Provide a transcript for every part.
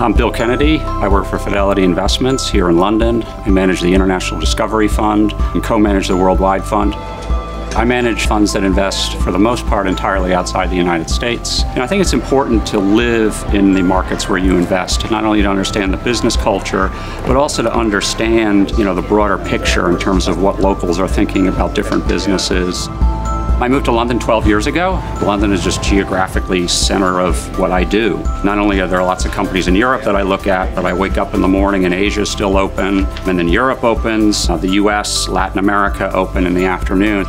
I'm Bill Kennedy. I work for Fidelity Investments here in London. I manage the International Discovery Fund and co-manage the Worldwide Fund. I manage funds that invest, for the most part, entirely outside the United States. And I think it's important to live in the markets where you invest, not only to understand the business culture, but also to understand, you know, the broader picture in terms of what locals are thinking about different businesses. I moved to London 12 years ago. London is just geographically center of what I do. Not only are there lots of companies in Europe that I look at, but I wake up in the morning and Asia is still open, and then Europe opens, uh, the US, Latin America open in the afternoon.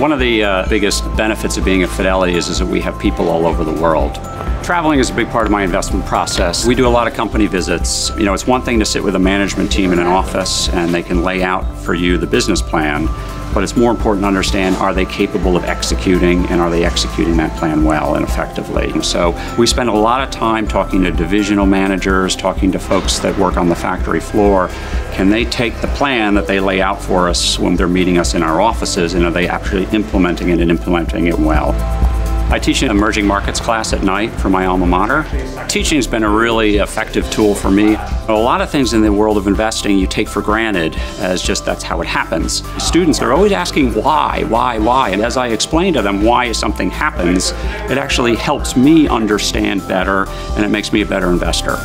One of the uh, biggest benefits of being at Fidelity is, is that we have people all over the world. Traveling is a big part of my investment process. We do a lot of company visits. You know, it's one thing to sit with a management team in an office and they can lay out for you the business plan but it's more important to understand are they capable of executing and are they executing that plan well and effectively. So we spend a lot of time talking to divisional managers, talking to folks that work on the factory floor. Can they take the plan that they lay out for us when they're meeting us in our offices and are they actually implementing it and implementing it well? I teach an emerging markets class at night for my alma mater. Teaching has been a really effective tool for me. A lot of things in the world of investing you take for granted as just that's how it happens. Students are always asking why, why, why, and as I explain to them why something happens, it actually helps me understand better and it makes me a better investor.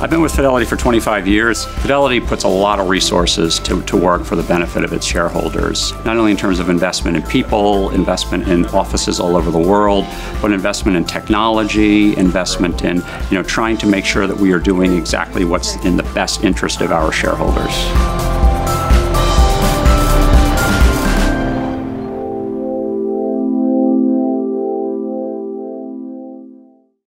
I've been with Fidelity for 25 years. Fidelity puts a lot of resources to, to work for the benefit of its shareholders, not only in terms of investment in people, investment in offices all over the world, but investment in technology, investment in you know, trying to make sure that we are doing exactly what's in the best interest of our shareholders.